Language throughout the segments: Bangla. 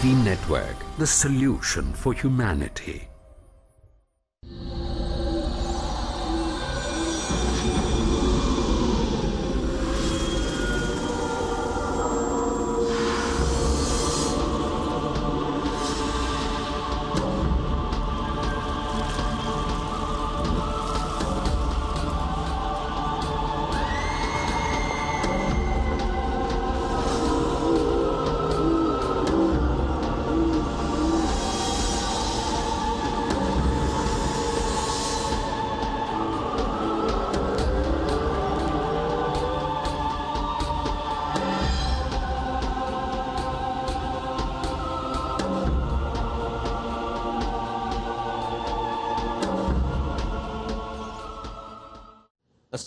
TV network, the solution for humanity.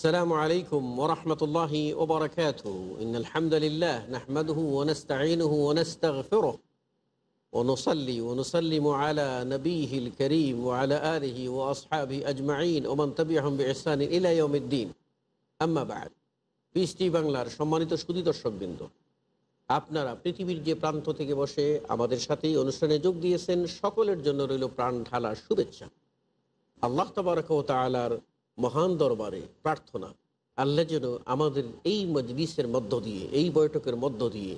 السلام عليكم ورحمة الله وبركاته إن الحمد لله نحمده ونستعينه ونستغفره ونصلي ونسلم على نبيه الكريم وعلى آله وأصحابه أجمعين ومن تبعهم بإحسان إلى يوم الدين أما بعد PST বাংলার সম্মানিত সুদী দর্শকবৃন্দ আপনারা পৃথিবীর যে প্রান্ত থেকে বসে আমাদের সাথে এই অনুষ্ঠানে যোগ দিয়েছেন সকলের জন্য রইল প্রাণ ঢালার শুভেচ্ছা আল্লাহ তবরক ও তালার মহান দরবারে প্রার্থনা। আল্লাহ যেন আমাদের এই মজলিসের মধ্য দিয়ে, এই বৈঠকের মধ্য দিয়ে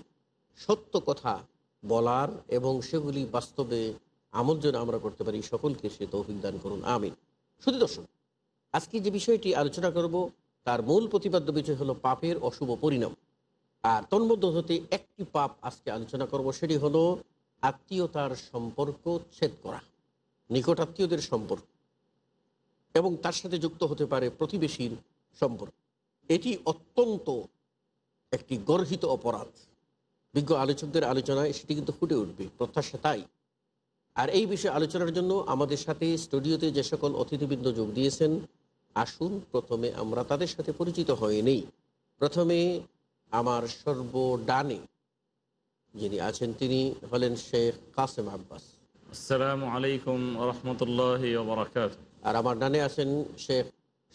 সত্য কথা বলার এবং সেগুলি বাস্তবে আমল যেন আমরা করতে পারি, সকলকে সে তৌফিক দান করুন, আমিন। শুধু দর্শক, আজকে যে বিষয়টি আলোচনা করব, তার মূল প্রতিপাদ্য বিষয় হলো পাপের অশুভ পরিণাম। আর তন্মধ্য হতে একটি পাপ আজকে আলোচনা করব, সেটি হলো আত্মীয়তার সম্পর্ক ছেদ করা, নিকট আত্মীয়দের সম্পর্ক। এবং তার সাথে যুক্ত হতে পারে প্রতিবেশীর সম্পর্ক। এটি অত্যন্ত একটি গর্হিত অপরাধ। বিজ্ঞ আলোচকদের আলোচনায় সেটি কিন্তু ফুটে উঠবে, প্রত্যাশা তাই। আর এই বিষয়ে আলোচনার জন্য আমাদের সাথে স্টুডিওতে যে সকল অতিথিবৃন্দ যোগ দিয়েছেন, আসুন প্রথমে আমরা তাদের সাথে পরিচিত হয়ে নেই। প্রথমে আমার সর্বডানে যিনি আছেন, তিনি হলেন শেখ কাসেম আব্বাস। আসসালামু আলাইকুম রহমতুল্লাহ আর আমার ডানে আছেন শেখ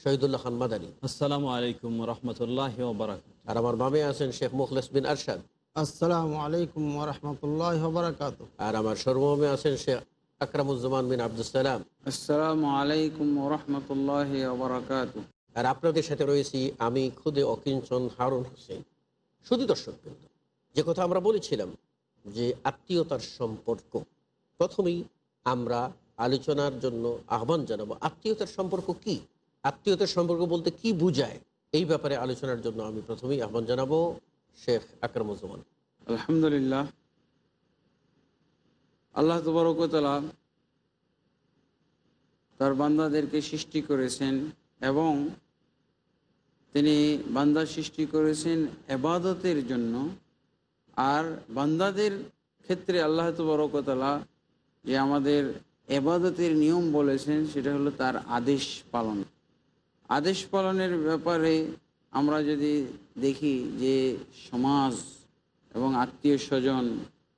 শহীদুল্লাহ খান মাদানী। আসসালামু আলাইকুম রহমতুল্লাহ আর আমার বামে আছেন শেখ মুখলেস বিন আরশাদ। আসসালামু আলাইকুম রহমতুল্লাহ বারাকাত আর আমার সর্বমে আছেন শেখ আকরামুজ্জামান বিন আব্দুসালাম আসসালামু আলাইকুম রহমতুল্লাহ বারাকাত আর আপনাদের সাথে রয়েছি আমি খুদে অকিঞ্চন হারুন হোসেন। শুধু দর্শক কিন্তু যে কথা আমরা বলেছিলাম যে আত্মীয়তার সম্পর্ক প্রথমেই আমরা আলোচনার জন্য আহ্বান জানাব। আত্মীয়তার সম্পর্ক কি? আত্মীয়তার সম্পর্ক বলতে কি বুঝায়? এই ব্যাপারে আলোচনার জন্য আমি প্রথমেই আহ্বান জানাব শেখ আকরামুজ্জামান। আলহামদুলিল্লাহ। আল্লাহ তবরকতলা তার বান্দাদেরকে সৃষ্টি করেছেন এবং তিনি বান্দা সৃষ্টি করেছেন এবাদতের জন্য। আর বান্দাদের ক্ষেত্রে আল্লাহ তবরকতলা যে আমাদের এবাদতের নিয়ম বলেছেন, সেটা হলো তার আদেশ পালন। আদেশ পালনের ব্যাপারে আমরা যদি দেখি যে সমাজ এবং আত্মীয় স্বজন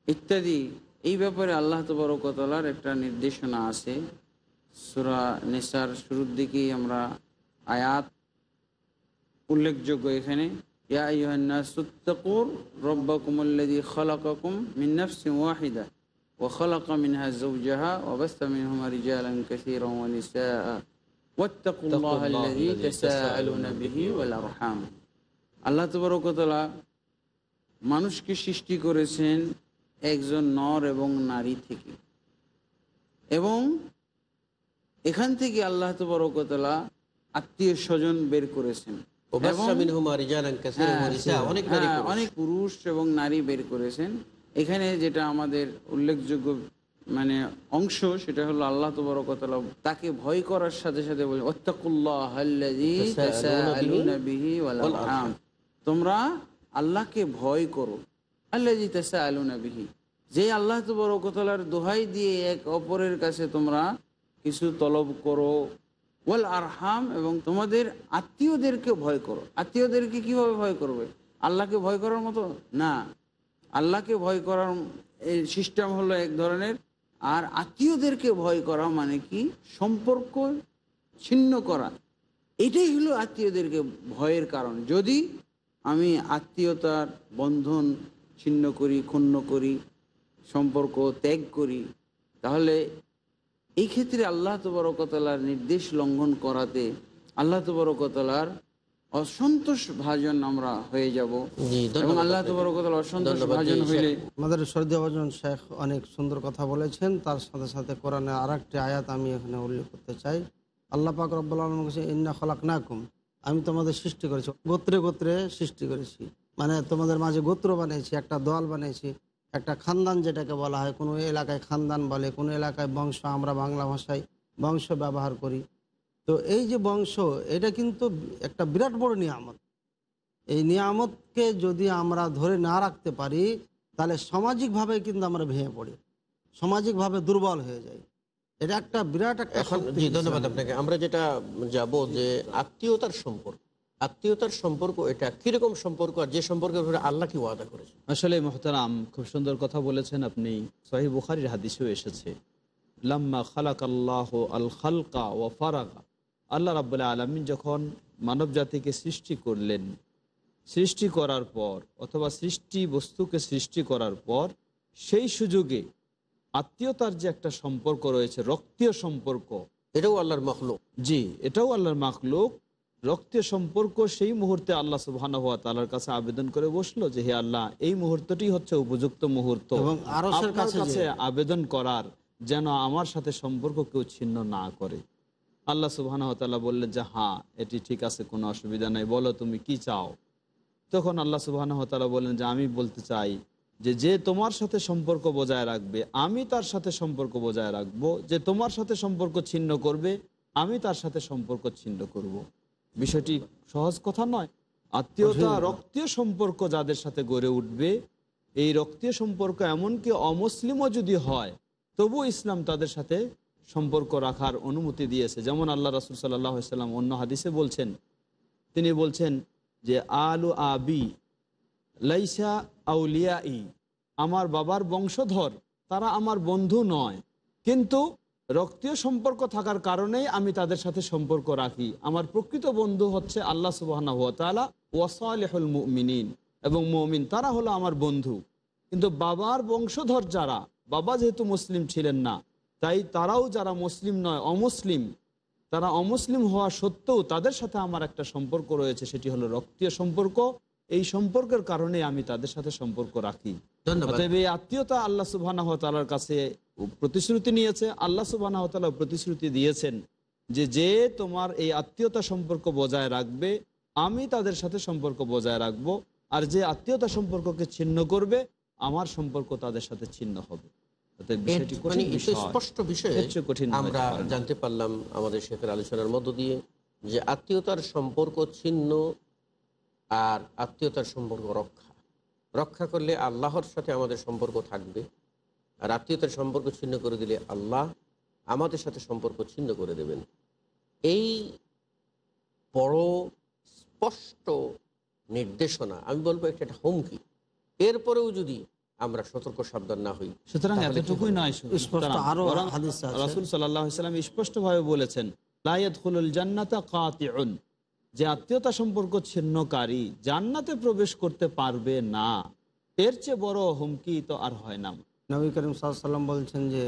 ইত্যাদি, এই ব্যাপারে আল্লাহ তবরকতলার একটা নির্দেশনা আছে। সুরা নেশার শুরুর দিকেই আমরা আয়াত উল্লেখযোগ্য এখানে। ইয়া ইউহান্নাসুত্তাকুর রব্বাকুমুল্লাযী খালাকাকুম মিন নাফসিন ওয়াহিদা। وخلق منها زوجها وبث منهما رجالا كثيرا ونساء واتقوا الله الذي تساءلون به والأرحام আল্লাহ তবরকতলা মানুষকে সৃষ্টি করেছেন একজন নর এবং নারী থেকে এবং এখান থেকে আল্লাহ তবরকতলা আত্মীয় স্বজন বের করেছেন এবং- হ্যাঁ, অনেক হ্যাঁ, অনেক পুরুষ এবং নারী বের করেছেন এখানে যেটা আমাদের উল্লেখযোগ্য মানে অংশ সেটা হলো আল্লাহ তবরকতলা তাকে ভয় করার সাথে সাথে। তোমরা আল্লাহকে ভয় করো। আল্লাযী তাসাআলুনা বিহি। যে আল্লাহ তবরকতলার দোহাই দিয়ে এক অপরের কাছে তোমরা কিছু তলব করো ওয়াল আরহাম এবং তোমাদের আত্মীয়দেরকে ভয় করো। আত্মীয়দেরকে কীভাবে ভয় করবে? আল্লাহকে ভয় করার মতো? না। আল্লাহকে ভয় করার সিস্টেম হলো এক ধরনের। আর আত্মীয়দেরকে ভয় করা মানে কি? সম্পর্ক ছিন্ন করা। এটাই হলো আত্মীয়দেরকে ভয়ের কারণ। যদি আমি আত্মীয়তার বন্ধন ছিন্ন করি, ক্ষুণ্ণ করি, সম্পর্ক ত্যাগ করি, তাহলে এই ক্ষেত্রে আল্লাহ তবরকতলার নির্দেশ লঙ্ঘন করাতে আল্লাহ তবরকতলার অসন্তোষ ভাজন আমরা হয়ে যাব। এবং আল্লাহ আপনাকে। অসন্তোষ ভাজন হইলে আমাদের সর্দিয়াবাজন শেখ অনেক সুন্দর কথা বলেছেন। তার সাথে সাথে কোরআনে আর একটি আয়াত আমি এখানে উল্লেখ করতে চাই। আল্লাহ পাক রব্বুল আলম কাছে ইন্না খলাক নাকুম আমি তোমাদের সৃষ্টি করেছি গোত্রে গোত্রে সৃষ্টি করেছি। মানে তোমাদের মাঝে গোত্র বানিয়েছি একটা দল বানিয়েছি একটা খানদান যেটাকে বলা হয়। কোনো এলাকায় খানদান বলে কোনো এলাকায় বংশ আমরা বাংলা ভাষায় বংশ ব্যবহার করি। তো এই যে বংশ এটা কিন্তু একটা বিরাট বড় নিয়ামত। এই নিয়ামতকে যদি আমরা ধরে না রাখতে পারি তাহলে সামাজিকভাবে কিন্তু আমরা ভেঙে পড়ি। সামাজিকভাবে দুর্বল হয়ে যাই। এটা একটা বিরাট একটা জি ধন্যবাদ আপনাকে। আমরা যেটা যাব যে আত্মীয়তার সম্পর্ক। আত্মীয়তার সম্পর্ক এটা কীরকম সম্পর্ক আর যে সম্পর্কের উপরে আল্লাহ কি ওয়াদা করেছে আসলে মোহতারাম খুব সুন্দর কথা বলেছেন আপনি। সহি বুখারির হাদিসেও এসেছে লাম্মা খালাক আল্লাহ আল খালকা ও ফারাকা আল্লাহ রাবুল্লাহ আলমিন যখন মানব জাতিকে সৃষ্টি করলেন সৃষ্টি করার পর অথবা সৃষ্টি বস্তুকে সৃষ্টি করার পর সেই সুযোগে আত্মীয়তার যে একটা সম্পর্ক রয়েছে রক্তীয় সম্পর্ক এটাও আল্লাহর মখলুক। জি এটাও আল্লাহর মাখলুক। রক্তীয় সম্পর্ক সেই মুহূর্তে আল্লাহ হওয়া তালার কাছে আবেদন করে বসল যে হে আল্লাহ এই মুহূর্তটি হচ্ছে উপযুক্ত মুহূর্ত। আপনার কাছে আবেদন করার যেন আমার সাথে সম্পর্ক কেউ ছিন্ন না করে। আল্লাহ সুবহান তাল্লাহ বললেন যে হ্যাঁ এটি ঠিক আছে কোনো অসুবিধা নেই বলো তুমি কি চাও? তখন আল্লাহ সুবহান তাল্লাহ বললেন যে আমি বলতে চাই যে যে তোমার সাথে সম্পর্ক বজায় রাখবে আমি তার সাথে সম্পর্ক বজায় রাখব। যে তোমার সাথে সম্পর্ক ছিন্ন করবে আমি তার সাথে সম্পর্ক ছিন্ন করব। বিষয়টি সহজ কথা নয়। আত্মীয়তা রক্তীয় সম্পর্ক যাদের সাথে গড়ে উঠবে এই রক্তীয় সম্পর্ক এমনকি অমুসলিমও যদি হয় তবু ইসলাম তাদের সাথে সম্পর্ক রাখার অনুমতি দিয়েছে। যেমন আল্লাহ রাসুল সাল্লাহ সাল্লাম অন্য হাদিসে বলছেন, তিনি বলছেন যে, আলু আবি লাইসা আউলিয়া ই আমার বাবার বংশধর, তারা আমার বন্ধু নয়। কিন্তু রক্তীয় সম্পর্ক থাকার কারণেই আমি তাদের সাথে সম্পর্ক রাখি। আমার প্রকৃত বন্ধু হচ্ছে আল্লাহ সুবাহানা হুয়া তালা ওয়াসালেহুল মুমিনিন এবং মমিন, তারা হলো আমার বন্ধু। কিন্তু বাবার বংশধর যারা, বাবা যেহেতু মুসলিম ছিলেন না তাই তারাও যারা মুসলিম নয় অমুসলিম তারা অমুসলিম হওয়া সত্ত্বেও তাদের সাথে আমার একটা সম্পর্ক রয়েছে সেটি হলো রক্তীয় সম্পর্ক। এই সম্পর্কের কারণে আমি তাদের সাথে সম্পর্ক রাখি। ধন্যবাদ। এই আত্মীয়তা আল্লাহ সুবাহ তালার কাছে প্রতিশ্রুতি নিয়েছে আল্লাহ সুবাহ তালা প্রতিশ্রুতি দিয়েছেন যে যে তোমার এই আত্মীয়তা সম্পর্ক বজায় রাখবে আমি তাদের সাথে সম্পর্ক বজায় রাখব। আর যে আত্মীয়তা সম্পর্ককে ছিন্ন করবে আমার সম্পর্ক তাদের সাথে ছিন্ন হবে। স্পষ্ট বিষয়ে আমরা। জানতে পারলাম আমাদের শেখের আলোচনার মধ্য দিয়ে যে আত্মীয়তার সম্পর্ক ছিন্ন আর আত্মীয়তার সম্পর্ক রক্ষা। রক্ষা করলে আল্লাহর সাথে আমাদের সম্পর্ক থাকবে আর আত্মীয়তার সম্পর্ক ছিন্ন করে দিলে আল্লাহ আমাদের সাথে সম্পর্ক ছিন্ন করে দেবেন। এই বড় স্পষ্ট নির্দেশনা আমি বলব একটা একটা হুমকি। এরপরেও যদি আমরা সতর্ক সাবধান না হই। সুতরাং এতটুকুই নয় স্পষ্ট আরও রাসুল সাল্লাম স্পষ্ট ভাবে বলেছেন লাইয়াদখুলুল জান্নাতা কাতিউন যে আত্মীয়তা সম্পর্ক ছিন্নকারী জান্নাতে প্রবেশ করতে পারবে না। এর চেয়ে বড় হুমকি তো আর হয় না। নবী করিম সাল্লাম বলছেন যে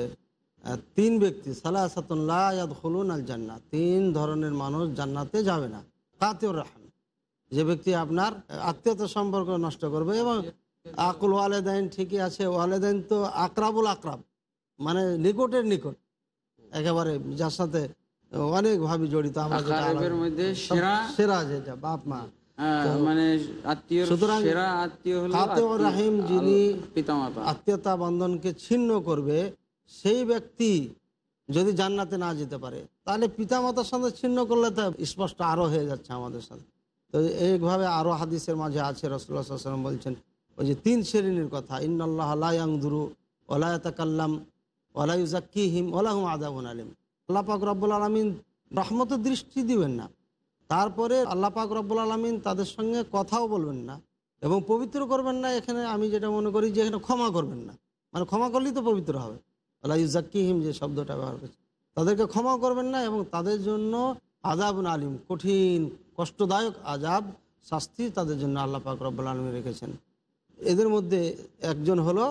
তিন ব্যক্তি সালাহাত হলুন আল জান্নাত তিন ধরনের মানুষ জান্নাতে যাবে না। কাতিউর রাহাম। যে ব্যক্তি আপনার আত্মীয়তা সম্পর্ক নষ্ট করবে এবং আকুল ওয়ালেদাইন ঠিকই আছে ওয়ালেদাইন তো আকরাবুল আকরাব মানে নিকটের নিকট একেবারে যার সাথে অনেকভাবে জড়িত আমরা যেটা আকারেবের আলাদা- মধ্যে সেরা? সেরা যেটা বাপ মা। আহ, মানে আত্মীয়তা বন্ধনকে ছিন্ন করবে সেই ব্যক্তি যদি জান্নাতে না যেতে পারে তাহলে পিতামাতার সাথে ছিন্ন করলে তো স্পষ্ট আরও হয়ে যাচ্ছে আমাদের সাথে। তো এইভাবে আরও হাদিসের মাঝে আছে রসুল্লাহ বলছেন ওই যে তিন শ্রেণির কথা ইন্নআল্লাহ আলায়াংদুরু ওলায়তাকাল্লাম ওলাইজাক্কিহিম ওলাহুম আদাবুন আলিম। আল্লাহ পাক রব্বুল আলমিন রহমতের দৃষ্টি দিবেন না। তারপরে আল্লাহ পাক রব্বুল আলমিন তাদের সঙ্গে কথাও বলবেন না এবং পবিত্র করবেন না। এখানে আমি যেটা মনে করি যে এখানে ক্ষমা করবেন না। মানে ক্ষমা করলেই তো পবিত্র হবে। আল্লাহ ইউজাক্কিহিম যে শব্দটা ব্যবহার করছে। তাদেরকে ক্ষমা করবেন না এবং তাদের জন্য আজাব আলিম, কঠিন, কষ্টদায়ক আজাব শাস্তি তাদের জন্য আল্লাহ পাক রব্বুল আলমী রেখেছেন। এদের মধ্যে একজন হলো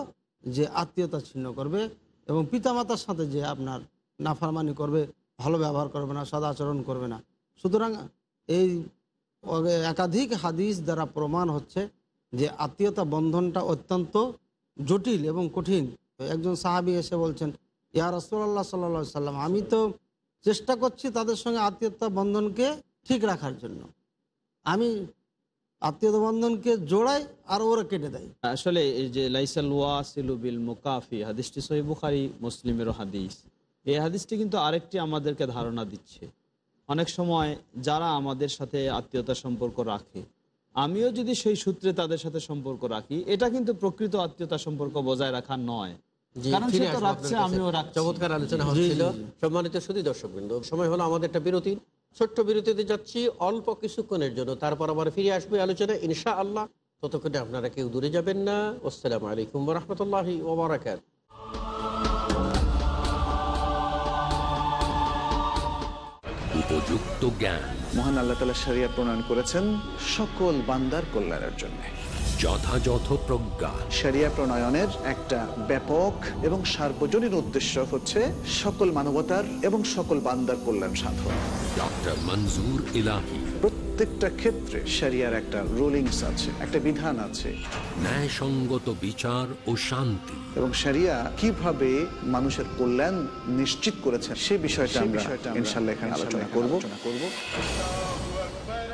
যে আত্মীয়তা ছিন্ন করবে এবং পিতামাতার সাথে যে আপনার নাফারমানি করবে, ভালো ব্যবহার করবে না সদাচরণ করবে না। সুতরাং এই একাধিক হাদিস দ্বারা প্রমাণ হচ্ছে যে আত্মীয়তা বন্ধনটা অত্যন্ত জটিল এবং কঠিন। একজন সাহাবি এসে বলছেন, ইয়া রসুল্লাহ সাল্লা সাল্লাম, আমি তো চেষ্টা করছি তাদের সঙ্গে আত্মীয়তা বন্ধনকে ঠিক রাখার জন্য। আমি আত্মীয়তা বন্ধনকে জোড়াই আর ওরা কেটে দেয়। আসলে এই যে লাইসাল ওয়াসিলু বিল মুকাফি হাদিসটি সহি বুখারি মুসলিমেরও হাদিস। এই হাদিসটি কিন্তু আরেকটি আমাদেরকে ধারণা দিচ্ছে। অনেক সময় যারা আমাদের সাথে আত্মীয়তা সম্পর্ক রাখে আমিও যদি সেই সূত্রে তাদের সাথে সম্পর্ক রাখি এটা কিন্তু প্রকৃত আত্মীয়তা সম্পর্ক বজায় রাখা নয়। সম্মানিত সুদী দর্শক বৃন্দ সময় হলো আমাদের একটা বিরতি। ছোট্ট বিরতিতে যাচ্ছি অল্প কিছুক্ষণের জন্য। তারপর আবার ফিরে আসবে আলোচনা ইনশা আল্লাহ ততক্ষণে আপনারা কেউ দূরে যাবেন না। আসসালামু আলাইকুম রহমতুল্লাহ ওবরাকাত। উপযুক্ত জ্ঞান। মহান আল্লাহ তালা সারিয়া প্রণয়ন করেছেন সকল বান্দার কল্যাণের জন্য। যথাযথ প্রজ্ঞা শরিয়া প্রণয়নের একটা ব্যাপক এবং সার্বজনীন উদ্দেশ্য হচ্ছে সকল মানবতার এবং সকল বান্দার কল্যাণ সাধন। ডক্টর মঞ্জুর ইলাহি। প্রত্যেকটা ক্ষেত্রে শরিয়ার একটা রুলিংস আছে একটা বিধান আছে। ন্যায়সঙ্গত বিচার ও শান্তি। এবং শরিয়া কীভাবে মানুষের কল্যাণ নিশ্চিত করেছে সে বিষয়টা আমরা ইনশাল্লাহ এখানে আলোচনা করব।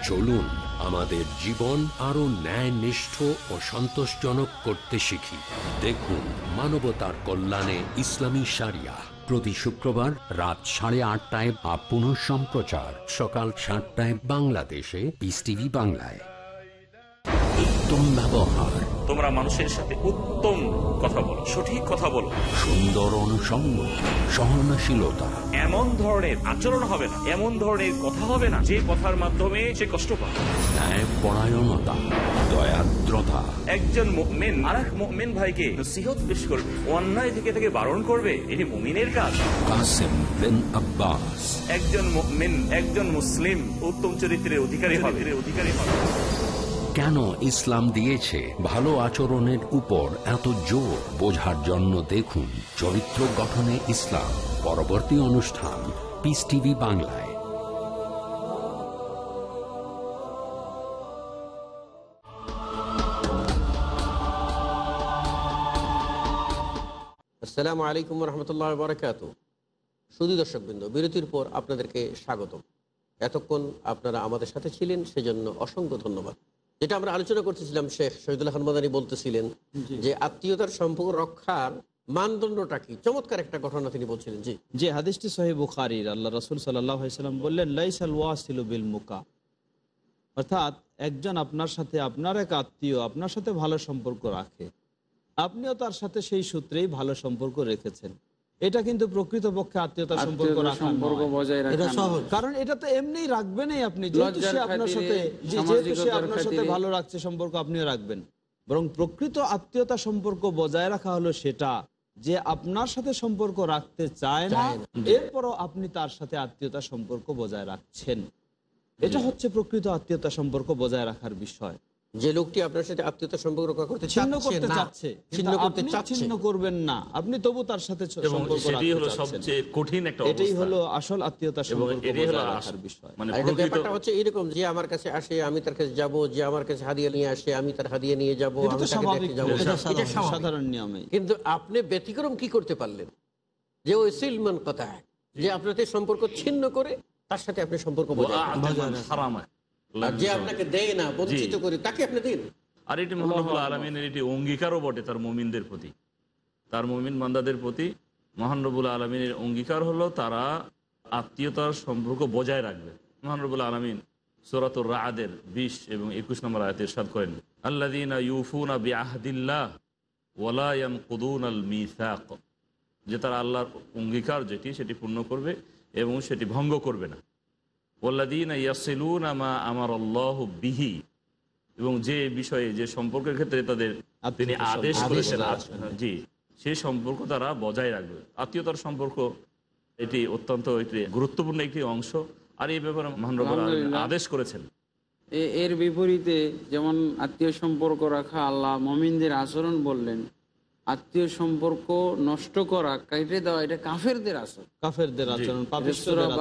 চলুন আমাদের জীবন আরও ন্যায় নিষ্ঠ ও সন্তোষজনক করতে শিখি। দেখুন মানবতার কল্যাণে ইসলামী সারিয়া। প্রতি শুক্রবার রাত সাড়ে আটটায় বা পুনঃ সম্প্রচার সকাল সাতটায় বাংলাদেশে বিস টিভি বাংলায়। উত্তম ব্যবহার। তোমরা মানুষের সাথে উত্তম কথা বলো সঠিক কথা বলো। সুন্দর অনুষঙ্গ সহনশীলতা। এমন ধরনের আচরণ হবে না এমন ধরনের কথা হবে না যে কথার মাধ্যমে সে কষ্ট পাবে। ন্যায় পরায়ণতা দয়াদ্রতা। একজন মেন আর এক মেন ভাইকে নসিহত পেশ করবে অন্যায় থেকে থেকে বারণ করবে এটি মুমিনের কাজ। কাসেম বিন আব্বাস। একজন মেন একজন মুসলিম উত্তম চরিত্রের অধিকারী হবে অধিকারী হবে। কেন ইসলাম দিয়েছে? ভালো আচরণের উপর এত জোর বোঝার জন্য দেখুন চরিত্র গঠনে ইসলাম। পরবর্তী অনুষ্ঠান পিস টিভি বাংলায়। আসসালামু আলাইকুম রহমতুল্লাহ বারকাত সুদী দর্শকবৃন্দ, বিরতির পর আপনাদেরকে স্বাগতম। এতক্ষণ আপনারা আমাদের সাথে ছিলেন, সেজন্য অসংখ্য ধন্যবাদ। যেটা আমরা আলোচনা করতেছিলাম শেখ শহীদুল্লাহ খান মাদানী বলতেছিলেন যে আত্মীয়তার সম্পর্ক রক্ষার মানদণ্ডটা কি? চমৎকার একটা ঘটনা তিনি বলছিলেন জি। যে হাদিসটি সহি বুখারির আল্লাহ রসুল সাল্লাম বললেন লাইসাল ওয়াসিল বিল মুকা। অর্থাৎ একজন আপনার সাথে আপনার এক আত্মীয় আপনার সাথে ভালো সম্পর্ক রাখে। আপনিও তার সাথে সেই সূত্রেই ভালো সম্পর্ক রেখেছেন। এটা কিন্তু প্রকৃতপক্ষে আত্মীয়তা সম্পর্ক রাখা সম্পর্ক। বজায় এটা সহজ। কারণ এটা তো এমনিই রাখবেনই আপনি। যেহেতু সে আপনার সাথে যেহেতু সে আপনার সাথে ভালো রাখছে সম্পর্ক আপনিও রাখবেন। বরং প্রকৃত আত্মীয়তা সম্পর্ক বজায় রাখা হলো সেটা যে আপনার সাথে সম্পর্ক রাখতে চায় না এরপরও আপনি তার সাথে আত্মীয়তা সম্পর্ক বজায় রাখছেন। এটা হচ্ছে প্রকৃত আত্মীয়তা সম্পর্ক বজায় রাখার বিষয়। যে লোকটি আপনার সাথে আত্মীয়তা সম্পর্ক রক্ষা করতে ছিন্ন চাচ্ছে করতে চাচ্ছে ছিন্ন করতে চাচ্ছে। ছিন্ন করবেন না। আপনি তবু তার সাথে ছ- এবং সম্পর্ক সেটি রাখতে হলো সবচেয়ে কঠিন একটা এটাই হলো আসল আত্মীয়তা সম্পর্ক রাখার বিষয়। মানে ব্যাপারটা হচ্ছে এরকম যে আমার কাছে আসে আমি তার কাছে যাব যে আমার কাছে হাদিয়া নিয়ে আসে আমি তার হাদিয়া নিয়ে যাব আমি তাকে দেখতে যাব। এটা এটা সাধারণ নিয়মে কিন্তু আপনি ব্যতিক্রম কি করতে পারলেন? যে ওই সিলমান কথা যে আপনাদের সম্পর্ক ছিন্ন করে তার সাথে আপনি সম্পর্ক বজায়। হারামা। আর যে আপনাকে দেয় না বঞ্চিত করে তাকে আপনি দিন। আর এটি মহানবুল আলমিনের এটি অঙ্গীকারও বটে তার মুমিনদের প্রতি। তার মুমিন বান্দাদের প্রতি মহানরবুল আলমিনের অঙ্গীকার হলো তারা আত্মীয়তার সম্পর্ক বজায় রাখবে। মহানরবুল আলমিন সোরাতুর রাদের বিশ এবং একুশ নম্বর আয়াতের সাদ করেন আল্লাদিনা ইউফুনা বি আহদিল্লাহ ওয়ালায়াম কুদুন আল মিসাক। যে তারা আল্লাহর অঙ্গীকার যেটি সেটি পূর্ণ করবে এবং সেটি ভঙ্গ করবে না। ওল্লাদিন ইয়াসিলুন আমা আমার আল্লাহ বিহি এবং যে বিষয়ে যে সম্পর্কের ক্ষেত্রে তাদের তিনি আদেশ করেছেন। জি সেই সম্পর্ক তারা বজায় রাখবে। আত্মীয়তার সম্পর্ক এটি অত্যন্ত একটি গুরুত্বপূর্ণ একটি অংশ। আর এই ব্যাপারে মহান রব্বুল আলামিন আলহামদুলিল্লাহ। আদেশ করেছেন। এ- এর বিপরীতে যেমন আত্মীয় সম্পর্ক রাখা আল্লাহ মমিনদের আচরণ বললেন আত্মীয় সম্পর্ক নষ্ট করা কেটে দেওয়া এটা কাফেরদের আসর কাফেরদের আচরণ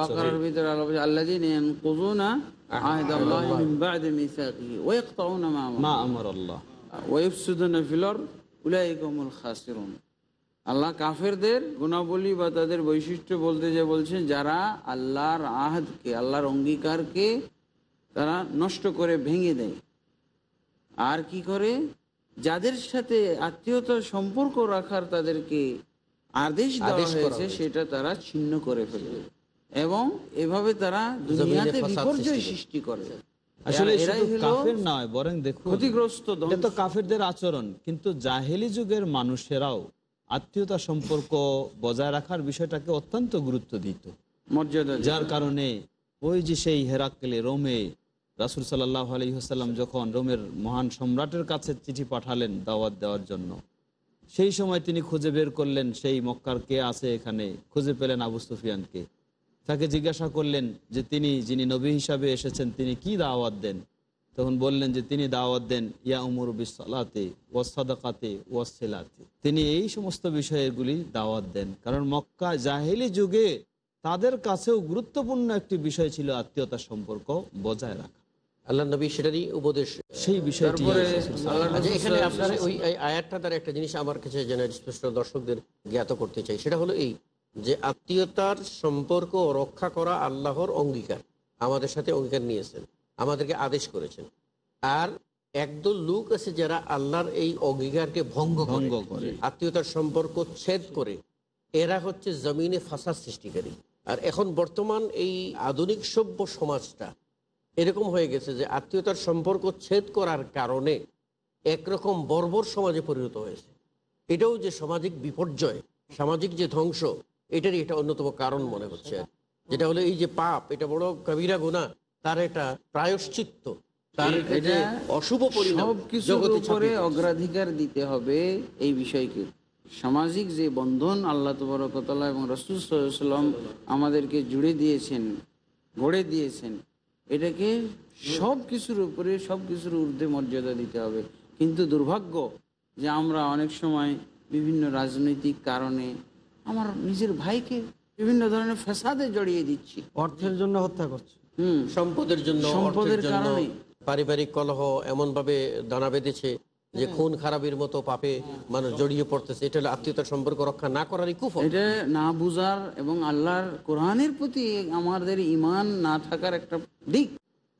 বাকারার ভিতরে আল্লাহ বলছে, আল্লাযীনা ইয়ানকুযুনা আহদাল্লাহি মিন বা'দি মিসাকিহি ওয়া ইয়াকতাউনা মা আমারা মা আমর আল্লাহ ওয়া ইফসিদুনা ফিল আরদ উলাইকা হুমুল খাসিরুন। আল্লাহ কাফেরদের গুণাবলী বা তাদের বৈশিষ্ট্য বলতে যে বলছেন যারা আল্লাহর আহাদকে আল্লাহর অঙ্গীকারকে তারা নষ্ট করে ভেঙে দেয়। আর কি করে? যাদের সাথে আত্মীয়তার সম্পর্ক রাখার তাদেরকে আদেশ দেওয়া হয়েছে। সেটা তারা ছিন্ন করে ফেলবে এবং এভাবে তারা দুনিয়াতে বিপর্যয় সৃষ্টি করে। আসলে কাফের নয় বরং দেখুন ক্ষতিগ্রস্ত তো কাফেরদের আচরণ কিন্তু জাহেলি যুগের মানুষেরাও আত্মীয়তা সম্পর্ক বজায় রাখার বিষয়টাকে অত্যন্ত গুরুত্ব দিত। মর্যাদা যার কারণে ওই যে সেই হেরাকলে রোমে রাসুল সাল্লাহ আলহিহাস্লাম যখন রোমের মহান সম্রাটের কাছে চিঠি পাঠালেন দাওয়াত দেওয়ার জন্য, সেই সময় তিনি খুঁজে বের করলেন সেই মক্কার কে আছে এখানে, খুঁজে পেলেন আবু সুফিয়ানকে। তাকে জিজ্ঞাসা করলেন যে তিনি, যিনি নবী হিসাবে এসেছেন, তিনি কি দাওয়াত দেন? তখন বললেন যে তিনি দাওয়াত দেন, ইয়া উমর বিসালাতে ওয়াসাদাকাতে ওয়াসিলাতে তিনি এই সমস্ত বিষয়গুলি দাওয়াত দেন। কারণ মক্কা জাহেলি যুগে তাদের কাছেও গুরুত্বপূর্ণ একটি বিষয় ছিল আত্মীয়তা সম্পর্ক বজায় রাখা। আল্লাহ নবী সেটারই উপদেশ। সেই বিষয়টি আচ্ছা এখানে আপনার ওই আয়াতটা দ্বারা একটা জিনিস আমার কাছে যেন স্পষ্ট দর্শকদের জ্ঞাত করতে চাই। সেটা হলো এই যে আত্মীয়তার সম্পর্ক রক্ষা করা আল্লাহর অঙ্গীকার। আমাদের সাথে অঙ্গীকার নিয়েছেন আমাদেরকে আদেশ করেছেন। আর একদল লোক আছে যারা আল্লাহর এই অঙ্গীকারকে ভঙ্গ ভঙ্গ করে। আত্মীয়তার সম্পর্ক ছেদ করে। এরা হচ্ছে জমিনে ফাসাদ সৃষ্টিকারী। আর এখন বর্তমান এই আধুনিক সভ্য সমাজটা এরকম হয়ে গেছে যে আত্মীয়তার সম্পর্ক ছেদ করার কারণে একরকম বর্বর সমাজে পরিণত হয়েছে এটাও যে সামাজিক বিপর্যয় সামাজিক যে ধ্বংস এটারই এটা অন্যতম কারণ মনে হচ্ছে আর। যেটা হলো এই যে পাপ এটা বড় কবিরা গুণা তার এটা প্রায়শ্চিত্ত তার এটা অশুভ পরিণাম। অগ্রাধিকার দিতে হবে এই বিষয়কে সামাজিক যে বন্ধন আল্লাহ তবরকতলা এবং রসুল সাল্লাম আমাদেরকে জুড়ে দিয়েছেন গড়ে দিয়েছেন এটাকে সব কিছুর উপরে সব কিছুর ঊর্ধ্বে মর্যাদা দিতে হবে। কিন্তু দুর্ভাগ্য যে আমরা অনেক সময় বিভিন্ন রাজনৈতিক কারণে আমার নিজের ভাইকে বিভিন্ন ধরনের ফেসাদে জড়িয়ে দিচ্ছি। অর্থের জন্য হত্যা করছি। হুম। সম্পদের জন্য সম্পদের কারণে। পারিবারিক কলহ এমন ভাবে দানা বেঁধেছে যে খুন খারাপের মতো পাপে মানুষ জড়িয়ে পড়তেছে এটা হলো আত্মীয়তার সম্পর্ক রক্ষা না করারই কুফল। এটা না বুঝার এবং আল্লাহর কোরআনের প্রতি আমাদের ইমান না থাকার একটা দিক।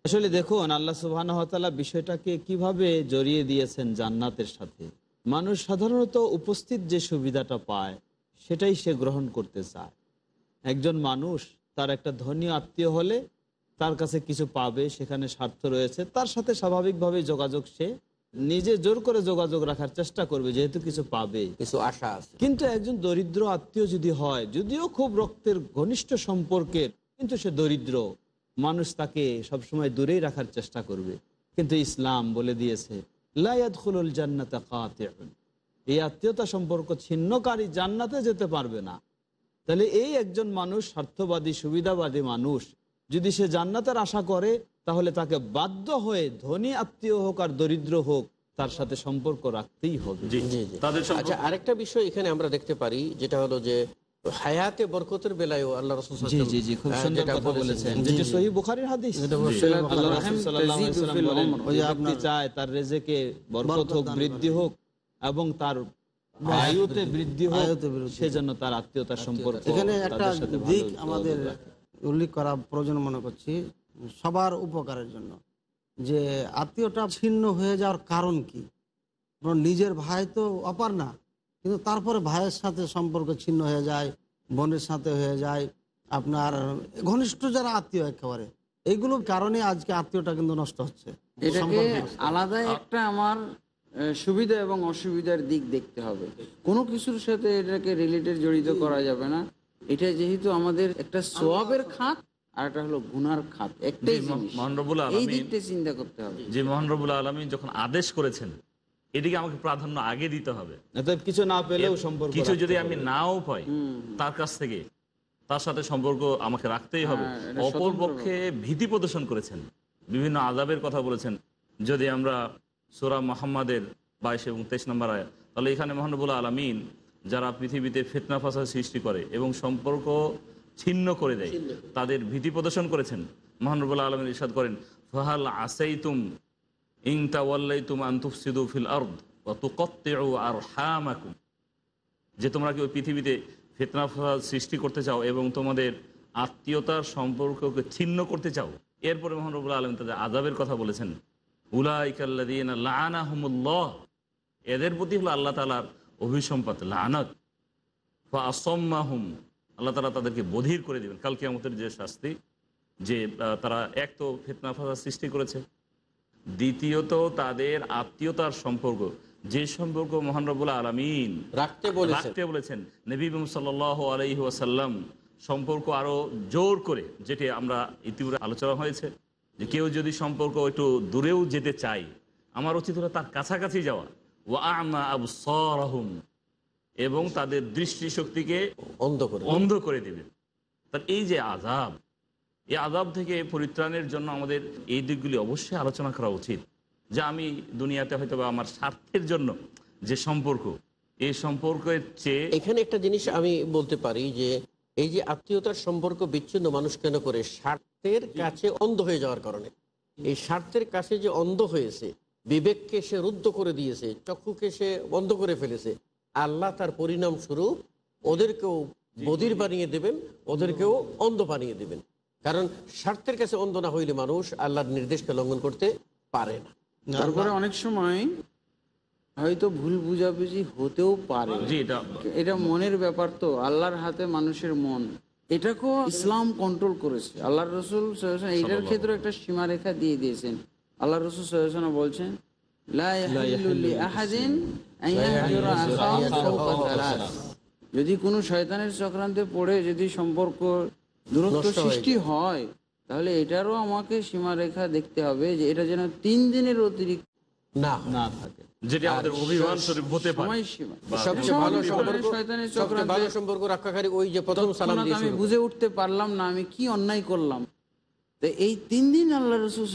আসলে দেখুন আল্লাহ সুবাহ বিষয়টাকে কীভাবে জড়িয়ে দিয়েছেন জান্নাতের সাথে? মানুষ সাধারণত উপস্থিত যে সুবিধাটা পায় সেটাই সে গ্রহণ করতে চায়। একজন মানুষ তার একটা ধনী আত্মীয় হলে তার কাছে কিছু পাবে সেখানে স্বার্থ রয়েছে তার সাথে স্বাভাবিকভাবে যোগাযোগ সে নিজে জোর করে যোগাযোগ রাখার চেষ্টা করবে যেহেতু কিছু পাবে। কিছু আশা আছে। কিন্তু একজন দরিদ্র আত্মীয় যদি হয় যদিও খুব রক্তের ঘনিষ্ঠ সম্পর্কের কিন্তু সে দরিদ্র। মানুষ তাকে সবসময় দূরেই রাখার চেষ্টা করবে। কিন্তু ইসলাম বলে দিয়েছে লায়াদুল জান্নাতে কাতিউন। এই আত্মীয়তা সম্পর্ক ছিন্নকারী জান্নাতে যেতে পারবে না। তাহলে এই একজন মানুষ স্বার্থবাদী সুবিধাবাদী মানুষ যদি সে জান্নাতের আশা করে তাহলে তাকে বাধ্য হয়ে ধনী আত্মীয় হোক আর দরিদ্র হোক তার সাথে সম্পর্ক রাখতেই হবে। আচ্ছা আরেকটা বিষয় এখানে আমরা দেখতে পারি যেটা হলো যে হায়াতে বরকতের বেলায়ও আল্লাহ রসুল জি জি জি খুব সুন্দর কথা বলেছেন। যেটি সহি বুখারীর হাদিস? আল্লাহ রাসূল সাল্লাল্লাহু আলাইহি ওয়াসাল্লাম বলেন, যে যে চায় তার রেজেকে বরকত হোক বৃদ্ধি হোক এবং তার আয়ুতে বৃদ্ধি হোক আয়ুতে বৃদ্ধি সে যেন তার আত্মীয়তার সম্পর্ক এখানে একটা সাথে দিক আমাদের উল্লেখ করা প্রয়োজন মনে করছি সবার উপকারের জন্য। যে আত্মীয়টা ছিন্ন হয়ে যাওয়ার কারণ কি? নিজের ভাই তো অপার না কিন্তু তারপরে ভাইয়ের সাথে সম্পর্ক ছিন্ন হয়ে যায় বোনের সাথে হয়ে যায় আপনার ঘনিষ্ঠ যারা আত্মীয় একেবারে এইগুলোর কারণে আজকে আত্মীয়টা কিন্তু নষ্ট হচ্ছে। এটাকে আলাদা একটা আমার সুবিধা এবং অসুবিধার দিক দেখতে হবে। কোনো কিছুর সাথে এটাকে রিলেটেড জড়িত করা যাবে না। এটা যেহেতু আমাদের একটা সোয়াবের খাত আর একটা হলো গুনার খাত একটাই জি, জিনিস। মহান রব্বুল এই আলামিন- দিকটা চিন্তা করতে হবে। যে মোহান রবুল আলমী যখন আদেশ করেছেন এদিকে আমাকে প্রাধান্য আগে দিতে হবে। কিছু না পেলেও সম্পর্ক কিছু যদি আমি নাও পাই তার কাছ থেকে তার সাথে সম্পর্ক আমাকে রাখতেই হবে। হ্যাঁ, অপর পক্ষে ভীতি প্রদর্শন করেছেন বিভিন্ন আজাবের কথা বলেছেন। যদি আমরা সোরা মোহাম্মদের বাইশ এবং তেইশ নম্বর আয়াত তাহলে এখানে মহানবুল আলমিন যারা পৃথিবীতে ফেতনা ফাসাদ সৃষ্টি করে এবং সম্পর্ক ছিন্ন করে দেয়। তাদের ভীতি প্রদর্শন করেছেন। মহানবুল আলমিন ইরশাদ করেন ফাহাল আসাইতুম ইংতাওয়াল্লাইতুম আন্তুফসিদু ফিল আরদ ওয়া তুকাত্তিউ আরহামাকুম। যে তোমরা কি ওই পৃথিবীতে ফেতনা ফাসাদ সৃষ্টি করতে চাও এবং তোমাদের আত্মীয়তার সম্পর্ককে ছিন্ন করতে চাও এরপরে মহানবুল আলম তাদের আজাবের কথা বলেছেন উলাইকাল্লাদিন লানাহুমুল্লাহ এদের প্রতি হলো আল্লাহ তালার অভিসম্পাত লানত বা আসম্মাহুম আল্লাহ তালা তাদেরকে বধির করে দেবেন। কালকে আমাদের যে শাস্তি যে তারা এক তো ফেতনা ফাসাদ সৃষ্টি করেছে দ্বিতীয়ত তাদের আত্মীয়তার সম্পর্ক। যে সম্পর্ক মহান রবুল্লা আলমিন রাখতে বলেছেন। রাখতে বলেছেন। নবী সাল আলহি ওয়াসাল্লাম সম্পর্ক আরও জোর করে যেটি আমরা ইতিমধ্যে আলোচনা হয়েছে যে কেউ যদি সম্পর্ক একটু দূরেও যেতে চায় আমার উচিত হলো তার কাছাকাছি যাওয়া। ও আমা আবু সরহুম এবং তাদের দৃষ্টিশক্তিকে অন্ধ করে অন্ধ করে দেবেন তার এই যে আজাব এই আজাব থেকে পরিত্রাণের জন্য আমাদের এই দিকগুলি অবশ্যই আলোচনা করা উচিত যে আমি দুনিয়াতে হয়তো বা আমার স্বার্থের জন্য যে সম্পর্ক এই সম্পর্কের চেয়ে এখানে একটা জিনিস আমি বলতে পারি যে এই যে আত্মীয়তার সম্পর্ক বিচ্ছিন্ন মানুষ কেন করে? স্বার্থের কাছে অন্ধ হয়ে যাওয়ার কারণে। এই স্বার্থের কাছে যে অন্ধ হয়েছে বিবেককে সে রুদ্ধ করে দিয়েছে চক্ষুকে সে বন্ধ করে ফেলেছে আল্লাহ তার পরিণাম স্বরূপ ওদেরকেও বদির বানিয়ে দেবেন ওদেরকেও অন্ধ বানিয়ে দেবেন। কারণ স্বার্থের কাছে অন্ধ না হইলে মানুষ আল্লাহর নির্দেশকে লঙ্ঘন করতে পারে না। তারপরে অনেক সময় হয়তো ভুল বুঝাবুঝি হতেও পারে। এটা মনের ব্যাপার তো আল্লাহর হাতে মানুষের মন। এটাকেও ইসলাম কন্ট্রোল করেছে। আল্লাহ রসুল এটার ক্ষেত্রে একটা সীমারেখা দিয়ে দিয়েছেন। আল্লাহ রসুল সহাসনা বলছেন যদি কোনো শয়তানের চক্রান্তে পড়ে যদি সম্পর্ক দূরত্ব সৃষ্টি হয় তাহলে এটারও আমাকে সীমারেখা দেখতে হবে যে এটা যেন তিন দিনের অতিরিক্ত না। না থাকে। যেটি আমাদের অভিমান স্বরূপ হতে পারে। সবচেয়ে ভালো সম্পর্ক শয়তানের সবচেয়ে ভালো সম্পর্ক রক্ষাকারী ওই যে প্রথম সালাম দিয়ে আমি বুঝে উঠতে পারলাম না আমি কি অন্যায় করলাম। তো এই তিন দিন আল্লাহ রসুল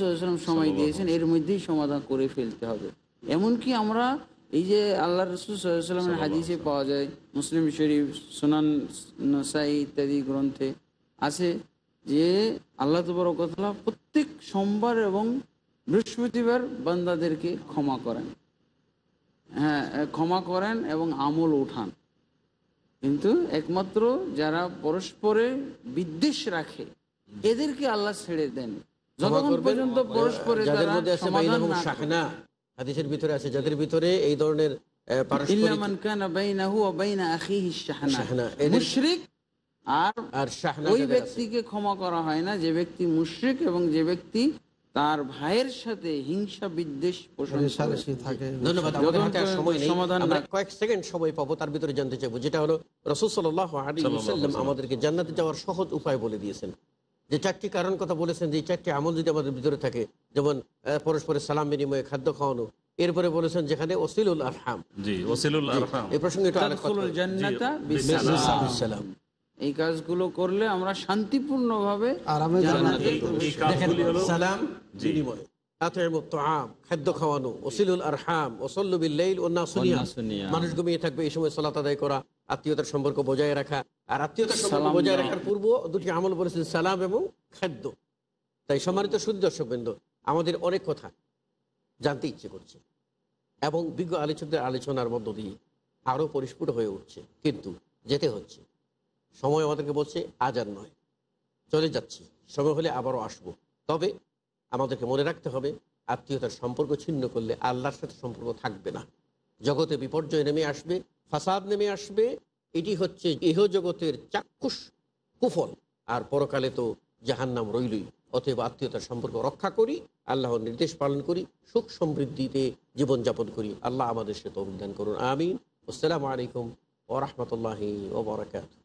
সময় দিয়েছেন এর মধ্যেই সমাধান করে ফেলতে হবে। এমনকি আমরা এই যে আল্লাহ রসুল সাল্লামের হাদিসে পাওয়া যায় মুসলিম শরীফ সুনান নসাই ইত্যাদি গ্রন্থে আছে যে আল্লাহ তবরকতলা প্রত্যেক সোমবার এবং বৃহস্পতিবার বান্দাদেরকে ক্ষমা করেন। হ্যাঁ ক্ষমা করেন এবং আমল উঠান। কিন্তু একমাত্র যারা পরস্পরে বিদ্বেষ রাখে এদেরকে আল্লাহ ছেড়ে দেন। যতক্ষণ পর্যন্ত পরস্পরে তারা সমাধান না হাদিসের ভিতরে আছে যাদের ভিতরে এই ধরনের আহ, ইল্লা পারস্পরিক কানা বাইনাহু ওয়া বাইনা আখিহি শাহনা। শাহনা। এদের- মুশরিক আর আর ওই ব্যক্তিকে ক্ষমা করা হয় না যে ব্যক্তি মুশরিক এবং যে ব্যক্তি তার ভাইয়ের সাথে হিংসা বিদ্বেষ সমাধান আমরা কয়েক সেকেন্ড সময় পাবো তার ভিতরে জানতে চাইব। যেটা হলো রসুল সাল্লাম আমাদেরকে জান্নাতে যাওয়ার সহজ উপায় বলে দিয়েছেন। যে চারটি কারণ কথা বলেছেন যে এই চারটি আমল যদি আমাদের ভিতরে থাকে যেমন পরস্পরের সালাম বিনিময়ে খাদ্য খাওয়ানো এরপরে বলেছেন যেখানে ওসিলুল আরহাম। জি ওসিলুল আরহাম। এই প্রসঙ্গে। সালাম এই কাজগুলো করলে আমরা শান্তিপূর্ণ ভাবে সালাম বিনিময় খাদ্য খাওয়ানো ওসিলুল আরহাম ওসল্লু বিল্লাইল ওয়ান নাসুনিয়া মানুষ ঘুমিয়ে থাকবে এই সময় সালাত আদায় করা আত্মীয়তার সম্পর্ক বজায় রাখা। আর আত্মীয়তার সম্পর্ক বজায় রাখার পূর্ব দুটি আমল বলেছেন সালাম এবং খাদ্য। তাই সম্মানিত সুদী দর্শকবৃন্দ আমাদের অনেক কথা জানতে ইচ্ছে করছে এবং বিজ্ঞ আলোচকদের আলোচনার মধ্য দিয়ে আরও পরিস্ফুট হয়ে উঠছে। কিন্তু যেতে হচ্ছে। সময় আমাদেরকে বলছে আজ আর নয়। চলে যাচ্ছি। সময় হলে আবারও আসব। তবে আমাদেরকে মনে রাখতে হবে আত্মীয়তার সম্পর্ক ছিন্ন করলে আল্লাহর সাথে সম্পর্ক থাকবে না। জগতে বিপর্যয় নেমে আসবে, ফাসাদ নেমে আসবে। এটি হচ্ছে জগতের চাক্ষুষ কুফল। আর পরকালে তো জাহান্নাম রইলই। অতএব আত্মীয়তার সম্পর্ক রক্ষা করি, আল্লাহর নির্দেশ পালন করি, সুখ সমৃদ্ধিতে জীবনযাপন করি। আল্লাহ আমাদের সাথে অভিধান করুন। আমিন। আসসালামু আলাইকুম ওরহমতুল্লাহি ওবরাকাত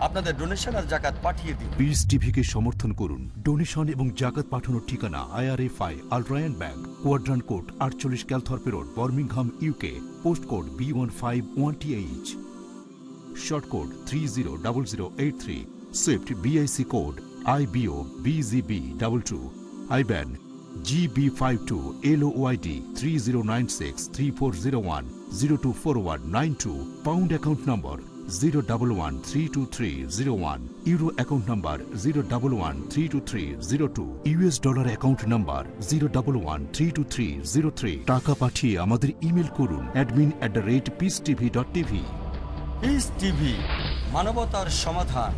আপনাদের ডোনেশন আর জাকাত পাঠিয়ে দিন। পিস টিভিকে সমর্থন করুন। ডোনেশন এবং জাকাত পাঠানোর ঠিকানা IRFI Al Rayan bank quadrant code আটচল্লিশ Calthorpe road Birmingham UK post code B one five one TH sort code three zero double zero eight three swift BIC code I BO BGB double two IBAN GB five two LYD three zero nine six three four zero one zero two four one nine two pound account number zero double one three two three zero one euro account number zero double one three two three zero two US dollar account number zero double one three two three zero three টাকা পাঠিয়ে আমাদের ইমেল করুন admin at the rate Peace TV dot TV Peace TV মানবতার সমাধান।